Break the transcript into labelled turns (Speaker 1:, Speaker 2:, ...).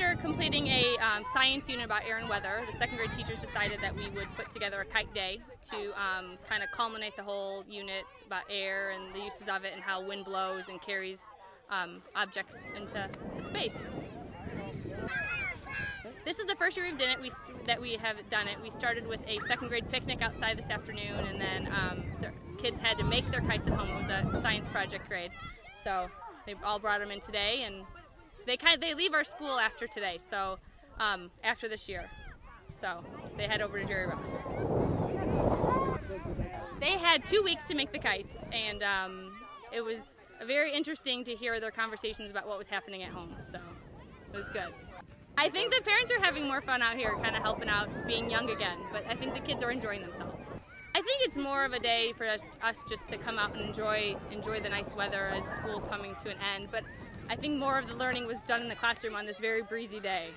Speaker 1: After completing a um, science unit about air and weather, the second grade teachers decided that we would put together a kite day to um, kind of culminate the whole unit about air and the uses of it and how wind blows and carries um, objects into the space. This is the first year we've done it. We that we have done it. We started with a second grade picnic outside this afternoon, and then um, the kids had to make their kites at home. It was a science project grade, so they all brought them in today, and they kind of, they leave our school after today, so um, after this year, so they head over to Jerry Ross. They had two weeks to make the kites, and um, it was very interesting to hear their conversations about what was happening at home. So it was good. I think the parents are having more fun out here, kind of helping out, being young again. But I think the kids are enjoying themselves. I think it's more of a day for us, just to come out and enjoy enjoy the nice weather as school's coming to an end. But I think more of the learning was done in the classroom on this very breezy day.